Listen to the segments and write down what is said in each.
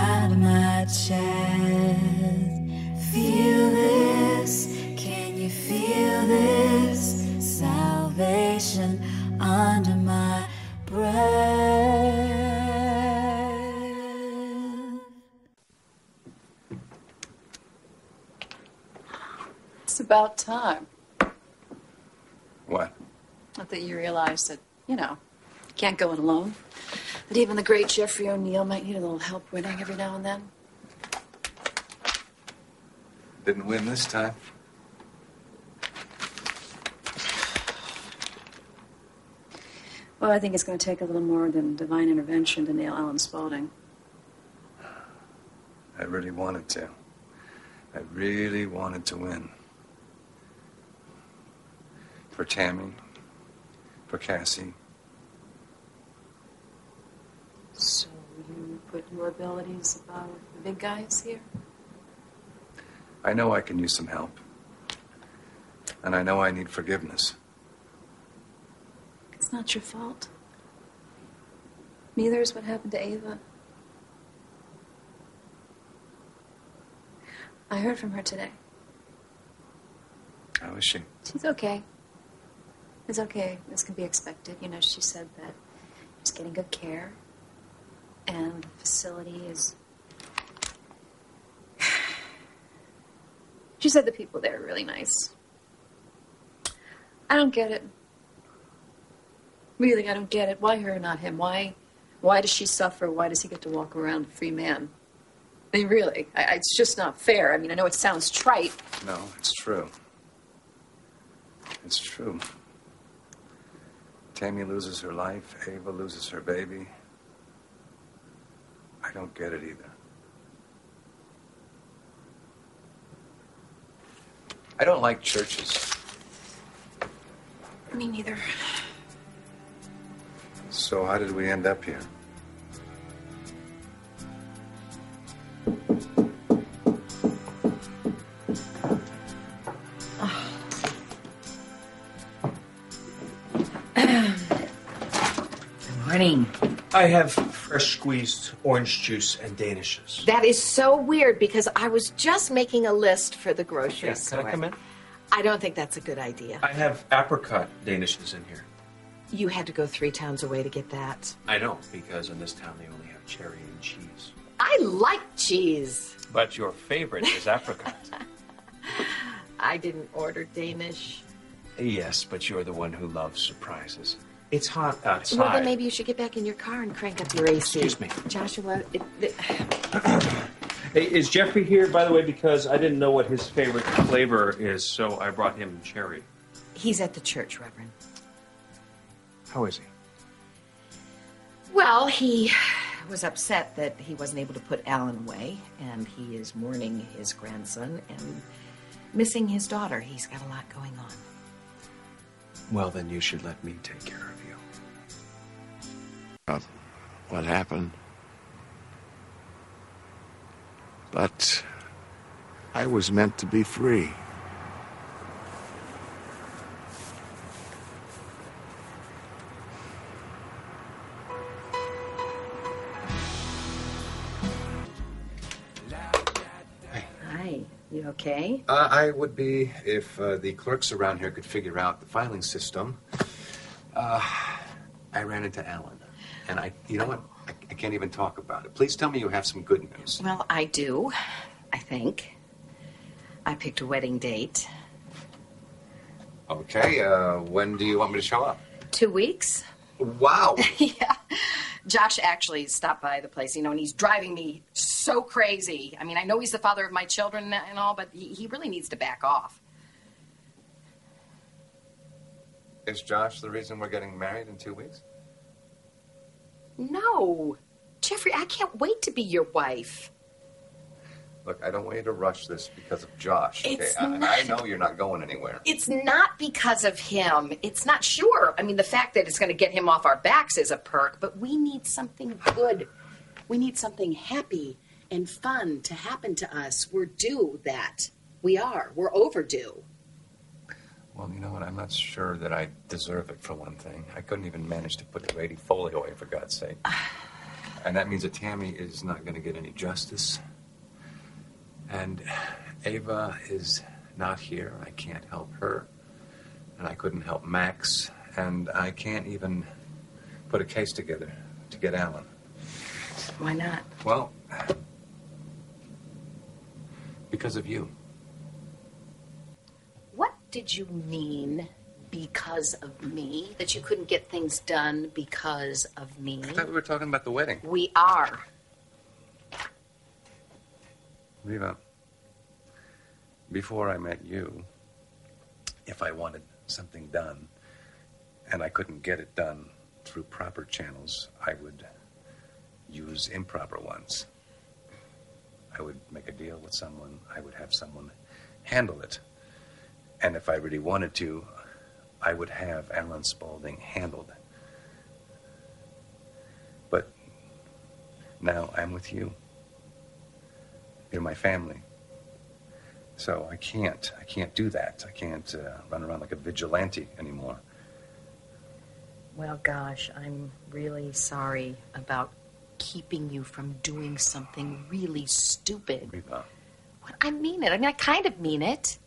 out of my chest. Feel this, can you feel this? Salvation under my breath. It's about time. What? Not that you realize that, you know, you can't go it alone. That even the great Jeffrey O'Neill might need a little help winning every now and then. Didn't win this time. Well, I think it's going to take a little more than divine intervention to nail Alan Spaulding. I really wanted to. I really wanted to win. For Tammy. For Cassie. So you put your abilities above the big guys here? I know I can use some help. And I know I need forgiveness. It's not your fault. Neither is what happened to Ava. I heard from her today. How is she? She's okay. It's okay. This can be expected. You know, she said that she's getting good care, and the facility is. She said the people there are really nice. I don't get it. Really, I don't get it. Why her, not him? Why, why does she suffer? Why does he get to walk around a free man? I mean, really, I, it's just not fair. I mean, I know it sounds trite. No, it's true. It's true. Tammy loses her life. Ava loses her baby. I don't get it either. I don't like churches. Me neither. So how did we end up here? Good Morning. I have fresh squeezed orange juice and danishes. That is so weird because I was just making a list for the grocery Yeah, store. can I come in? I don't think that's a good idea. I have apricot danishes in here. You had to go three towns away to get that. I know, because in this town they only have cherry and cheese. I like cheese. But your favorite is apricot. I didn't order Danish. yes, but you're the one who loves surprises. It's hot outside. Well, then maybe you should get back in your car and crank up your AC. Excuse me. Joshua. It, it, Hey, is Jeffrey here, by the way? Because I didn't know what his favorite flavor is, so I brought him cherry. he's at the church, Reverend. How is he? Well, he was upset that he wasn't able to put Alan away, and he is mourning his grandson and missing his daughter. He's got a lot going on. Well, then you should let me take care of you. what happened. But I was meant to be free. You okay? Uh, I would be if uh, the clerks around here could figure out the filing system. Uh, I ran into Alan, and I, you know what? I, I can't even talk about it. Please tell me you have some good news. Well, I do, I think. I picked a wedding date. Okay, uh, when do you want me to show up? Two weeks? Wow. yeah. Josh actually stopped by the place, you know, and he's driving me so crazy. I mean, I know he's the father of my children and all, but he, he really needs to back off. Is Josh the reason we're getting married in two weeks? No. Jeffrey, I can't wait to be your wife. Look, I don't want you to rush this because of Josh. Okay, It's I, not- I know you're not going anywhere. It's not because of him. It's not sure. I mean, the fact that it's going to get him off our backs is a perk, but we need something good. We need something happy and fun to happen to us. We're due that. We are. We're overdue. Well, you know what? I'm not sure that I deserve it for one thing. I couldn't even manage to put the Grady Foley away, for God's sake. And that means that Tammy is not going to get any justice. And Ava is not here. I can't help her. And I couldn't help Max. And I can't even put a case together to get Alan. Why not? Well, because of you. What did you mean because of me? That you couldn't get things done because of me? I thought we were talking about the wedding. We are. Reva, before I met you, if I wanted something done and I couldn't get it done through proper channels, I would use improper ones. I would make a deal with someone, I would have someone handle it. And if I really wanted to, I would have Alan Spaulding handled. But now I'm with you. You're my family. So I can't, I can't do that. I can't uh, run around like a vigilante anymore. Well, gosh, I'm really sorry about keeping you from doing something really stupid. Reva, What? I mean it. I mean, I kind of mean it.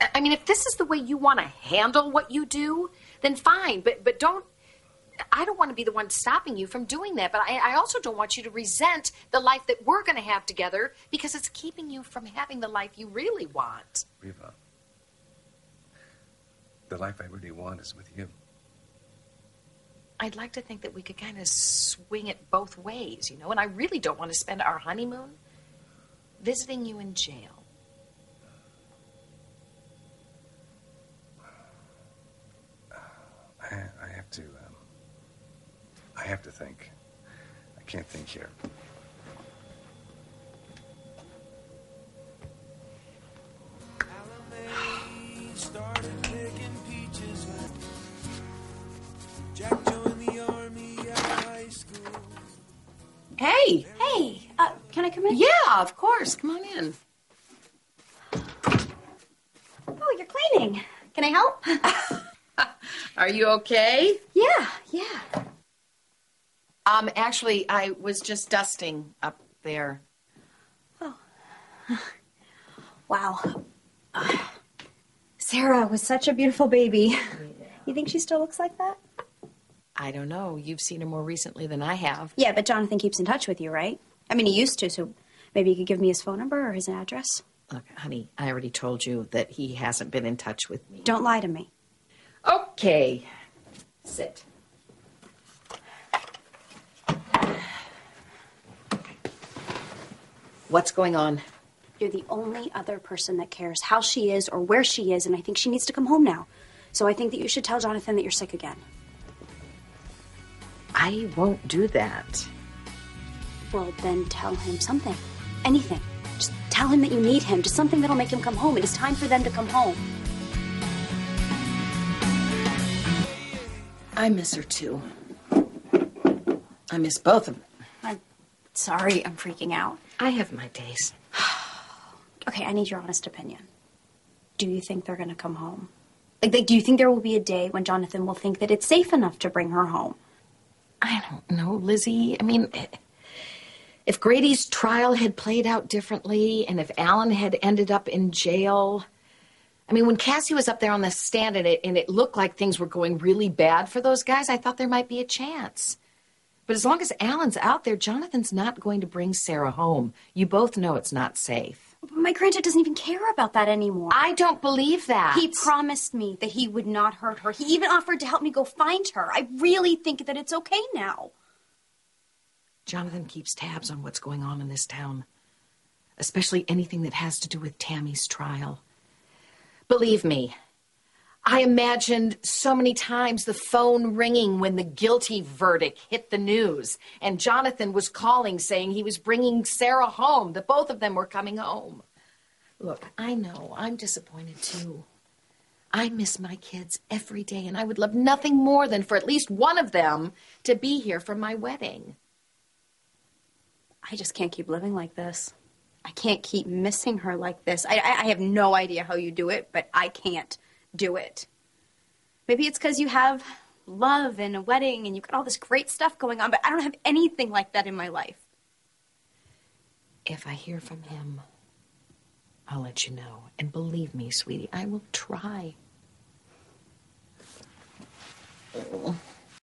I- I mean, if this is the way you want to handle what you do, then fine. But but don't. I don't want to be the one stopping you from doing that. But I, I also don't want you to resent the life that we're going to have together because it's keeping you from having the life you really want. Reva. The life I really want is with you. I'd like to think that we could kind of swing it both ways, you know. And I really don't want to spend our honeymoon visiting you in jail. I, I have to, um, I have to think. I can't think here. started picking peaches. Jack joined the army at high school. Hey! Hey, uh, can I come in? Yeah, of course. Come on in. Oh, you're cleaning. Can I help? Are you okay? yeah, yeah. Um, actually, I was just dusting up there. Oh. Wow. Uh, Sarah was such a beautiful baby. You think she still looks like that? I don't know. You've seen her more recently than I have. Yeah, but Jonathan keeps in touch with you, right? I mean, he used to, so maybe you could give me his phone number or his address. Look, honey, I already told you that he hasn't been in touch with me. Don't lie to me. Okay. Sit. What's going on? You're the only other person that cares how she is or where she is, and I think she needs to come home now. So I think that you should tell Jonathan that you're sick again. I won't do that. Well, then tell him something. Anything. Just tell him that you need him. Just something that'll make him come home. It is time for them to come home. I miss her too. I miss both of them. I'm sorry, I'm freaking out. I have my days. Okay, I need your honest opinion. Do you think they're going to come home? Like, like, do you think there will be a day when Jonathan will think that it's safe enough to bring her home? I don't know, Lizzie. I mean, if Grady's trial had played out differently and if Alan had ended up in jail. I mean, when Cassie was up there on the stand and it, and it looked like things were going really bad for those guys, I thought there might be a chance. But as long as Alan's out there, Jonathan's not going to bring Sarah home. You both know it's not safe. My granddad doesn't even care about that anymore. I don't believe that. He promised me that he would not hurt her. He even offered to help me go find her. I really think that it's okay now. Jonathan keeps tabs on what's going on in this town, especially anything that has to do with Tammy's trial. Believe me, I imagined so many times the phone ringing when the guilty verdict hit the news, and Jonathan was calling saying he was bringing Sarah home, that both of them were coming home. Look, I know I'm disappointed too. I miss my kids every day, and I would love nothing more than for at least one of them to be here for my wedding. I just can't keep living like this. I can't keep missing her like this. I, I, I have no idea how you do it, but I can't do it. Maybe it's because you have love and a wedding and you've got all this great stuff going on, but I don't have anything like that in my life. If I hear from him, I'll let you know. And believe me, sweetie, I will try. Oh.